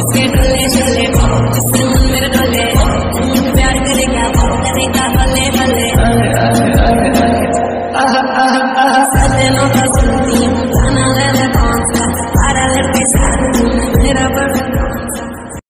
जिसके गले चले आह आह आह सजनों